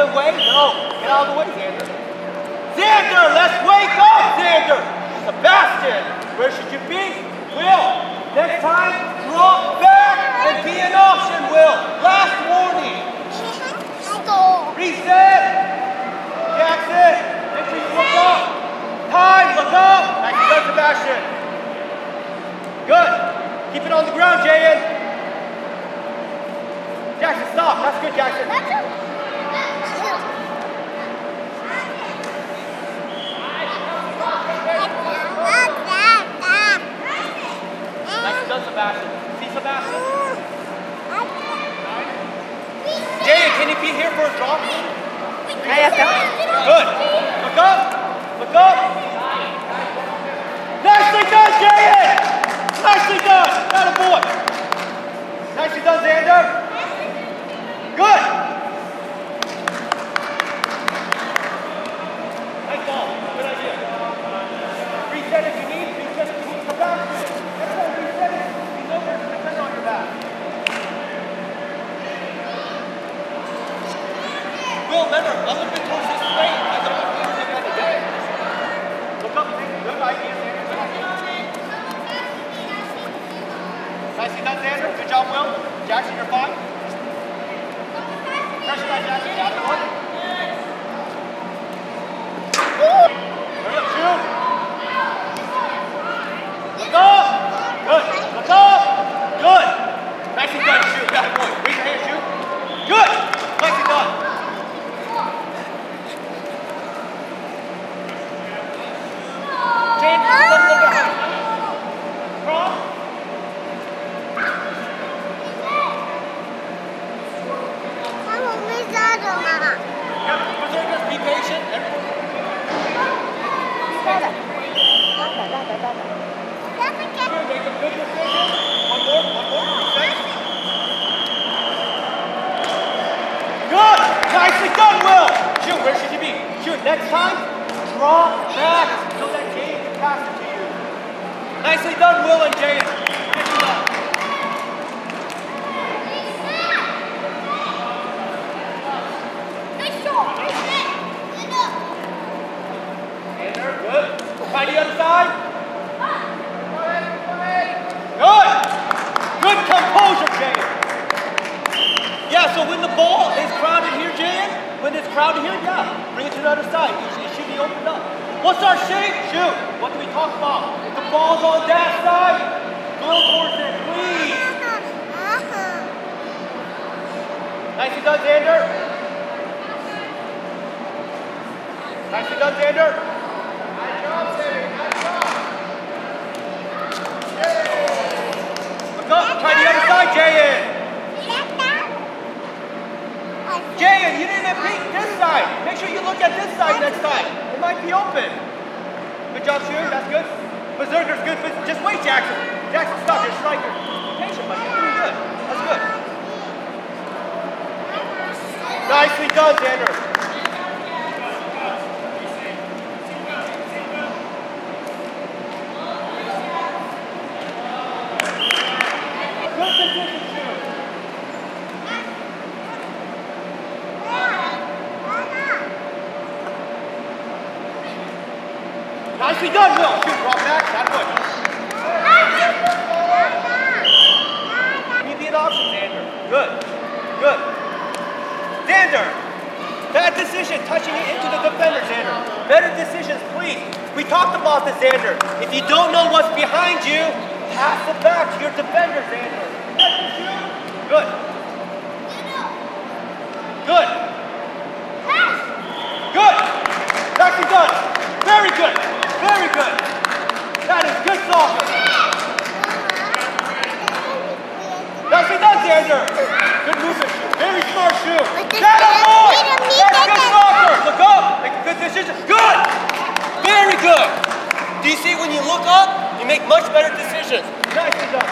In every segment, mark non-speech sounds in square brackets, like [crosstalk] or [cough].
the way? No. Get out of the way, Xander. Xander, let's wake up, Xander. Sebastian, where should you be? Will, next time, drop back and be an option, Will. Last warning. [laughs] Reset. Jackson, make sure you look up. Time, look up. Nice done, Sebastian. Good. Keep it on the ground, Jayen. Jackson, stop. That's good, Jackson. Done, Sebastian. See Sebastian? Jay, can you be here for a drop? Good. Look up. Look up. Nicely done, Jay! Yeah, so when the ball is crowded here, Jan, when it's crowded here, yeah, bring it to the other side. It should be opened up. What's our shape? Shoot. What do we talk about? If the ball's on that side, go towards it, please. Nicely done, Xander. Nicely done, Xander. Nice job, Xander. Nice job. Look up. Try the other side, Jayen. You didn't peek this side. Make sure you look at this side next time. It might be open. Good job, Shuri. That's good. Berserker's good. Just wait, Jackson. Jackson, stop. You're striker. Patient, buddy. You're doing good. That's good. Nicely done, Xander. Nicely done, Will. Shoot, drop back. That good. Need the option, Xander. Good. Good. Xander. Bad decision touching it into the defender, Xander. Better decisions, please. We talked about this, Xander. If you don't know what's behind you, pass it back to your defender, Xander. Good. Good. That is good soccer. Nicely done, Xander. Good movement. Very smart shoe. That a boy. That's good soccer. Look up. Make a good decision. Good. Very good. Do you see when you look up, you make much better decisions. Nicely done.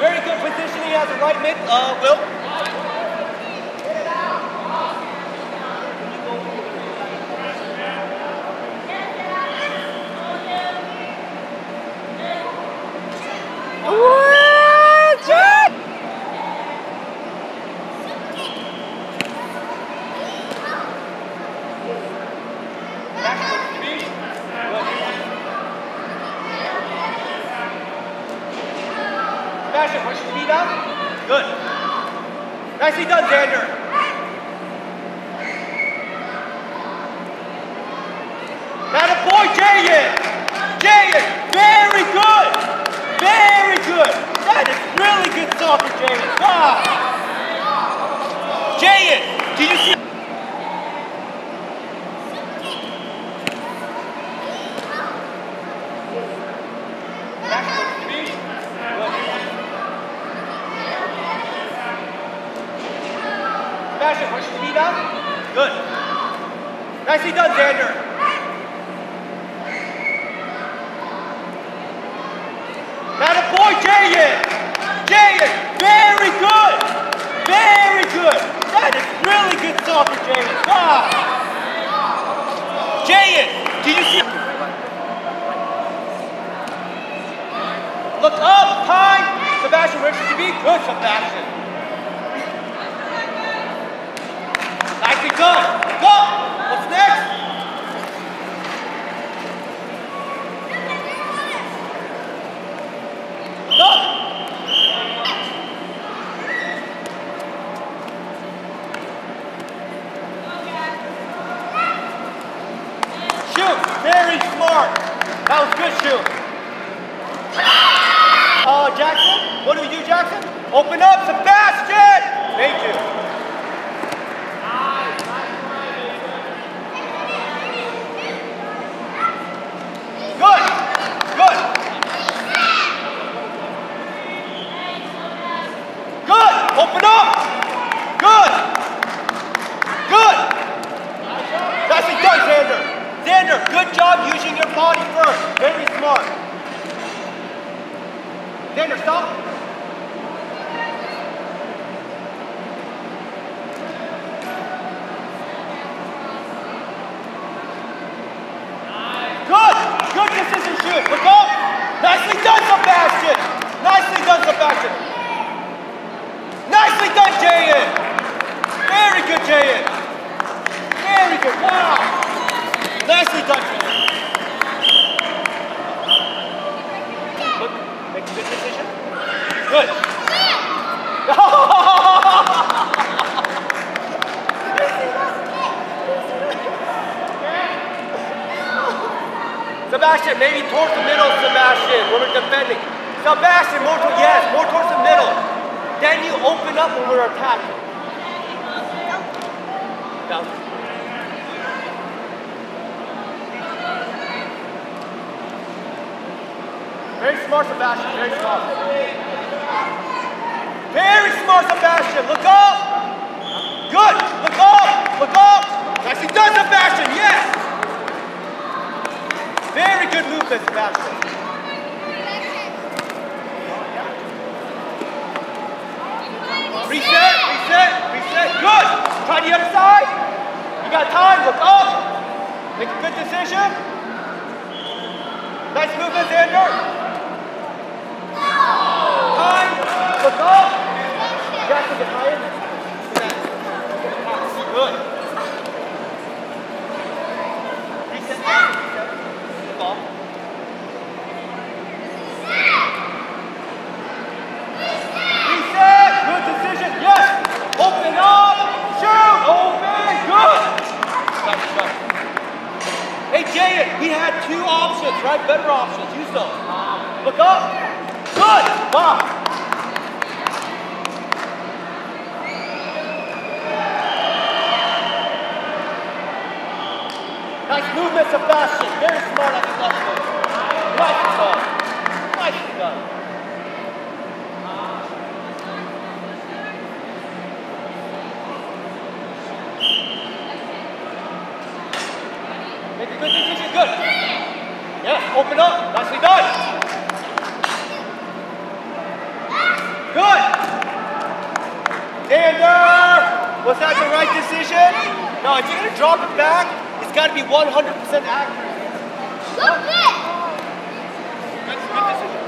Very good positioning as a right mid, uh, Will. Good. Nicely done, Xander. That boy, Jayen. Very good. Very good. That is really good soccer, Jayen. Wow. Jayen, do you see? Nicely done, Xander. Xander, stop. Good. Good decision shoot. Look up. Nicely done, Sebastian. Nicely done, Sebastian. Nicely done, Jayen. Very good, Jayen. Very good. Wow. Nicely done, Jayen. Look, make a good decision. Good. Sebastian, maybe towards the middle, Sebastian, when we're defending. Sebastian, more towards, yes, more towards the middle. Then you open up when we're attacking. Down. Very smart, Sebastian, very smart. Very smart, Sebastian, look up. Good, look up, look up. Nicely done, Sebastian, yes. Very good movement, Sebastian. Reset, reset, reset. Good. Try the other side. Got time. Look up. Make a good decision. Nice movement, Xander. Time. Look up. Jackson, get higher. Good. Reset. Reset. The ball. Reset! Good decision. Yes! Open up! Shoot! Open! Good! Nice shot. Hey, Jaden, we had two options. Better options. Use those. Look up. Good! Wow. Nice movement, Sebastian. Very smart on the left foot. Nice done. Make a good decision. Good. Yes, open up. Nicely done. Good. Xander! Was that the right decision? No, if you're going to drop it back, it's got to be 100% accurate. Look good. Good, good decision.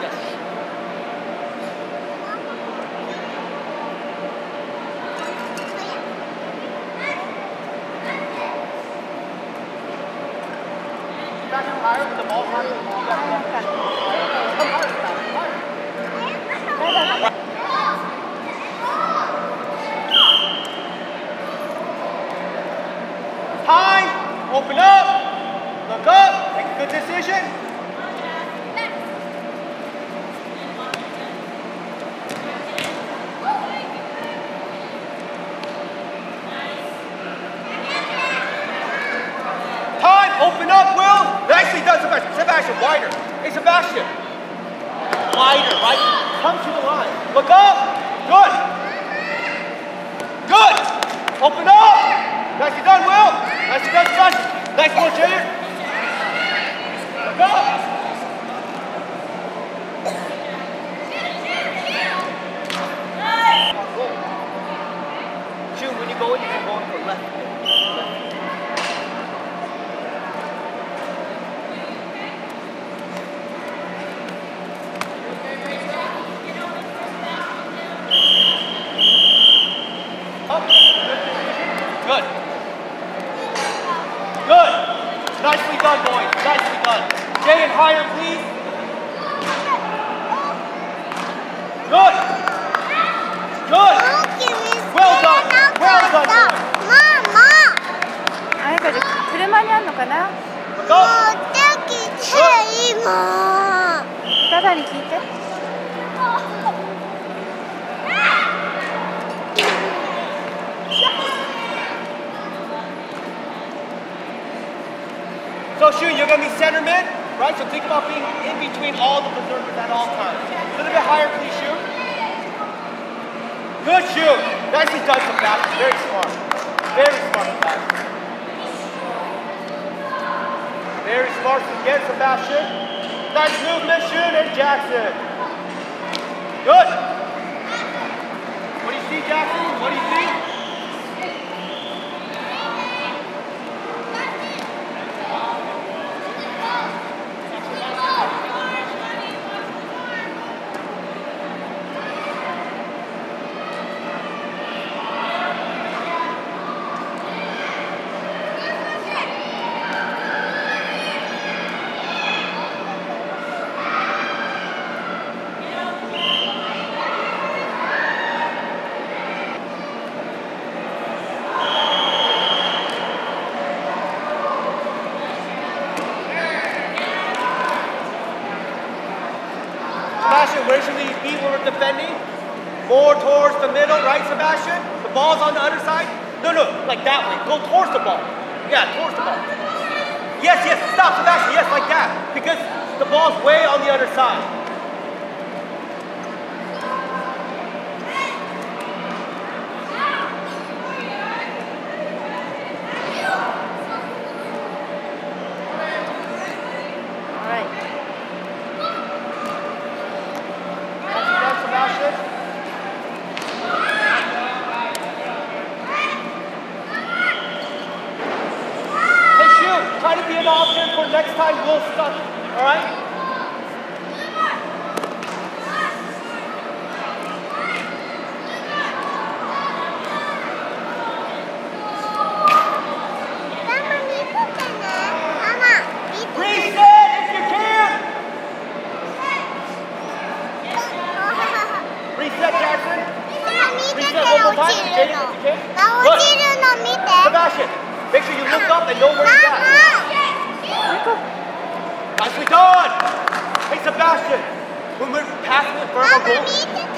Yes. Back higher with the ball. Come higher. Sebastian, wider. Hey, Sebastian. Wider, right? Come to the line. Look up. Good. Good. Open up. Nicely done, Will. Nicely done, Sebastian. Nice one, Jaden. Look up. Shoot, when you go in, you can go in for left. left. Shu, you're gonna be center mid, right? So think about being in between all the berserkers at all times. A little bit higher, please, shoot. Good, Shu. Nicely done, Sebastian. Very smart. Very smart, Sebastian. Very smart again, Sebastian. Nice movement, Shu, and Jackson. Good. What do you see, Jackson? What do you see?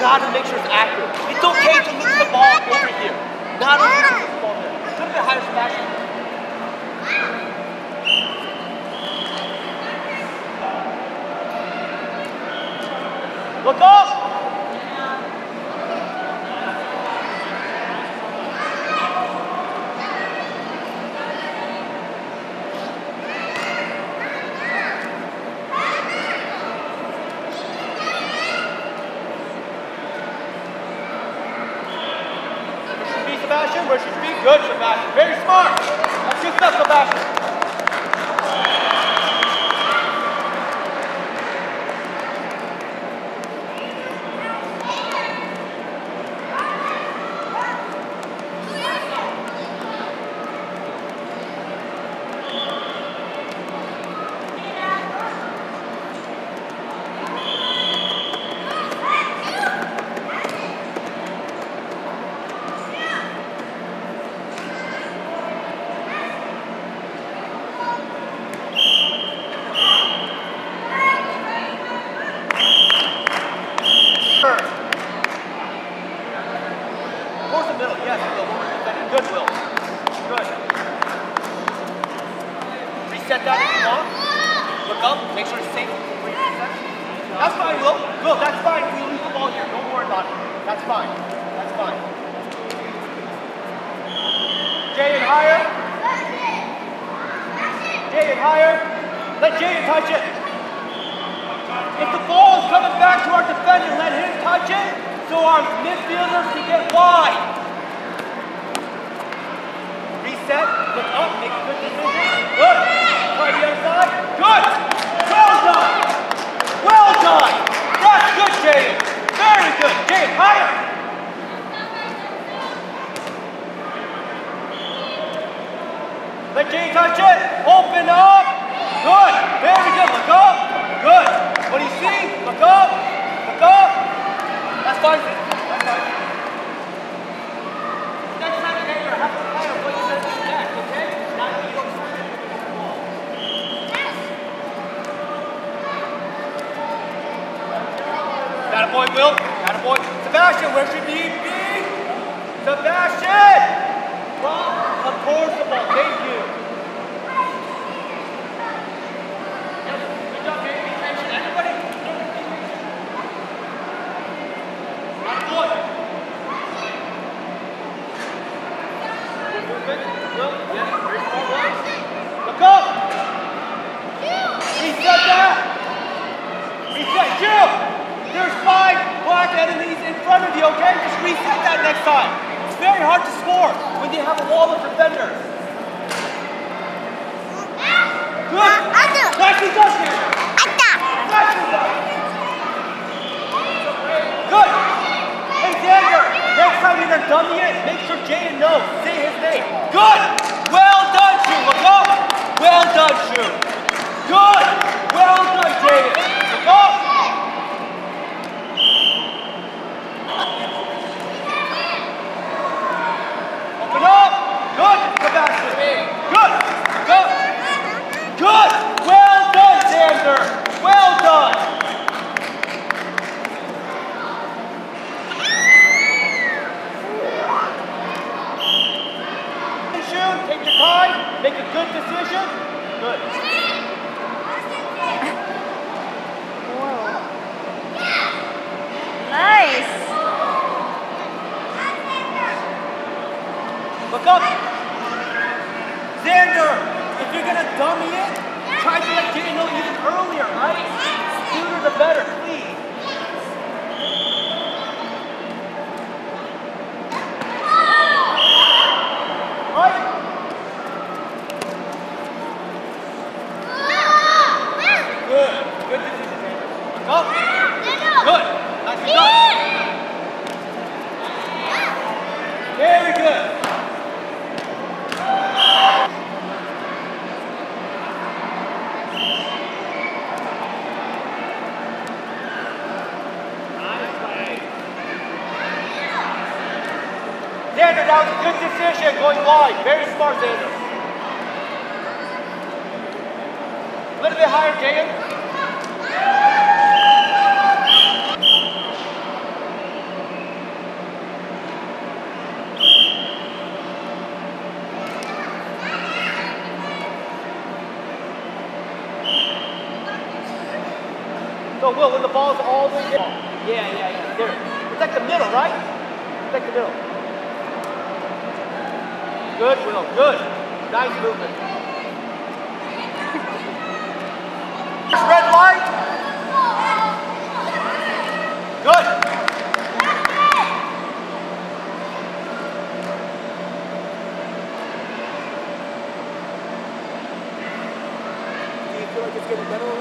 Gotta make sure it's accurate. It's okay to lose the ball over here. Not okay to lose the ball there. A little bit higher, Sebastian. Look up! Get wide. Good. Nice and good. Nice movement. Red light. Good. Do you feel like it's getting better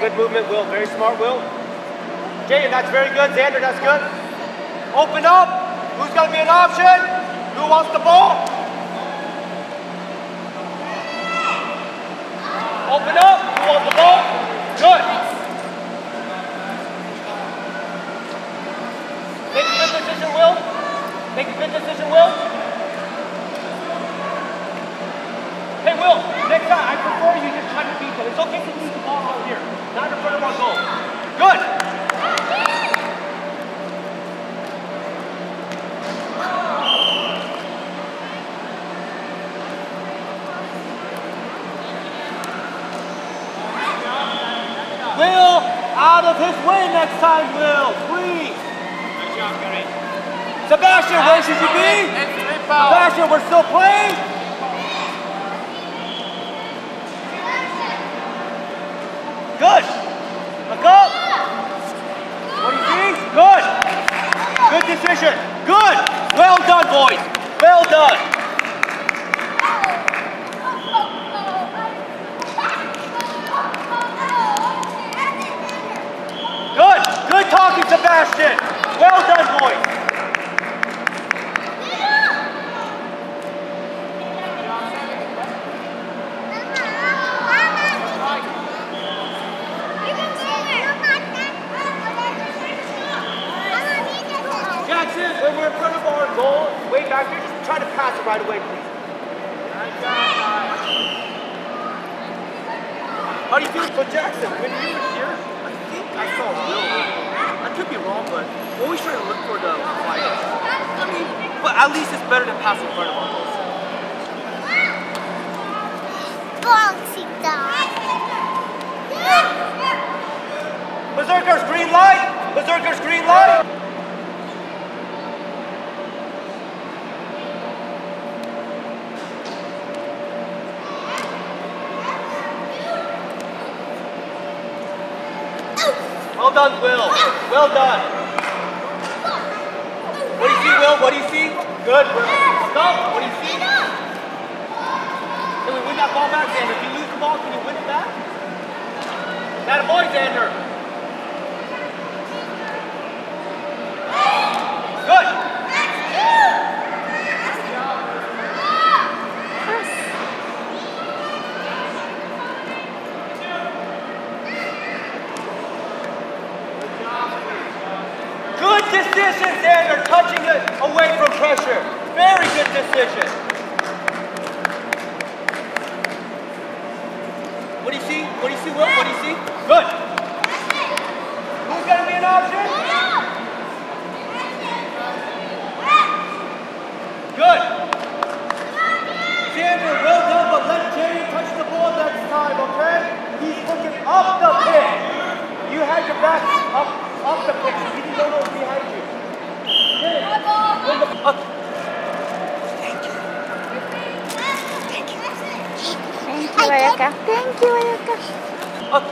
Good movement, Will. Very smart, Will. Jaden, that's very good. Xander, that's good. Open up. Who's going to be an option? Who wants the ball? Open up. Out of his way next time, Will. Please. Good job, Gary. Sebastian, where should you be? And three foul. Sebastian, we're still playing. Good. Look up. What do you see? Good. Good decision. Good. Well done, boys. Well done. Good. Good talking, Well done, boys. Jackson, when we're in front of our goal, way back here, just try to pass it right away, please. How do you feel? So Jackson, when you were here, I think I saw Will. I could be wrong, but always try to look for the flag. I mean, but at least it's better than passing in front of our goals. Berserkers, green light! Berserkers, green light! Well done, Will. Well done. What do you see, Will? What do you see? Good, Will. Stop. What do you see? Can we win that ball back, Xander? If you lose the ball, can you win it back? That boy, Xander. Good. Good decision, Xander, touching it away from pressure. Very good decision. What do you see? What do you see, Will? What do you see? Good. Who's going to be an option? Good. Xander, well done, but let Jay touch the ball next time, okay? He's looking up the pitch. You had your back up, up the pitch. He didn't know what was behind you. Jay, win the- up. Thank you, Ayaka. Thank you, Ayaka. Up.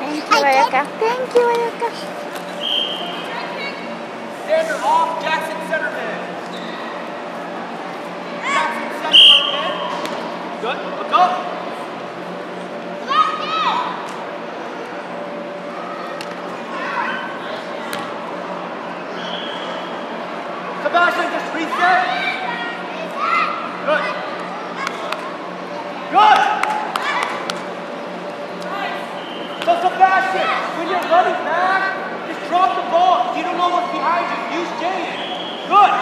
Thank you, Ayaka. Thank you, Ayaka. Xander off, Jackson centerman. Jackson centerman. Good, look up. Sebastian, just reset. Good. Good. So Sebastian, when you're running back, just drop the ball. You don't know what's behind you. Use Jaden. Good.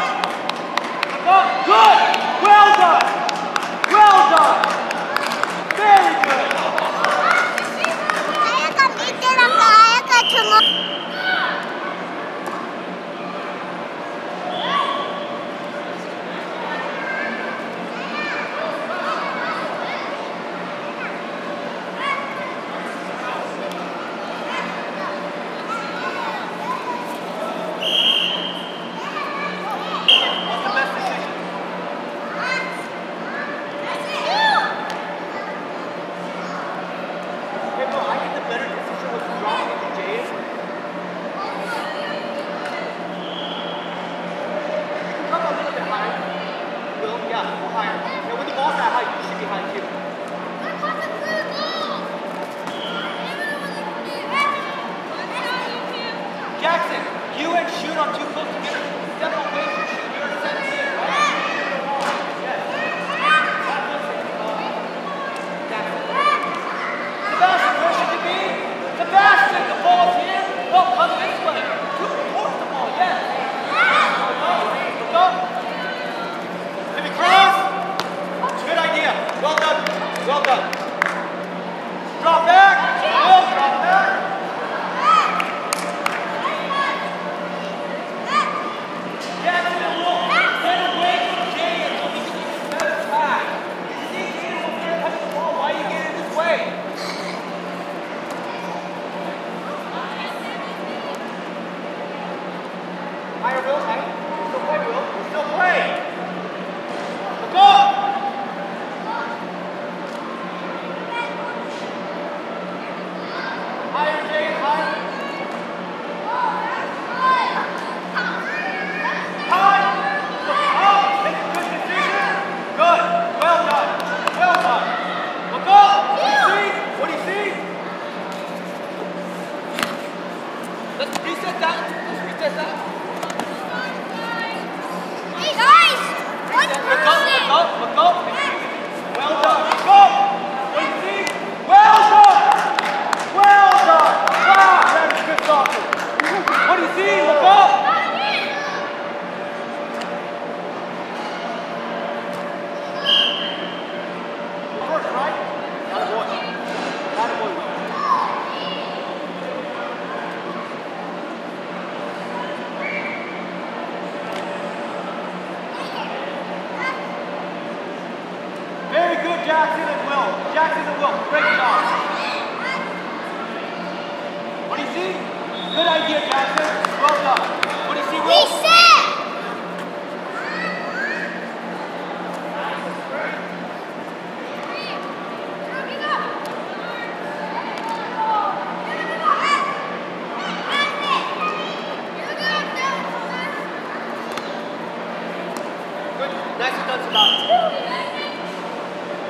Good. Nicely done, Sebastian.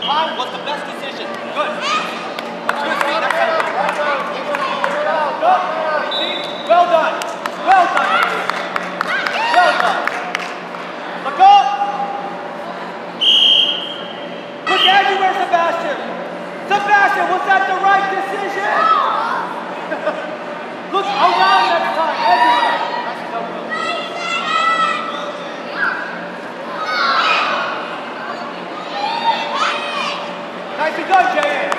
Time was the best decision. Good. Let's speed? Well done. Well done. Well done. Look up. Look Sebastian. Sebastian, was that the right decision? [laughs] Look around next time. Everywhere. Nicely done, Will. Nicely done, J.A.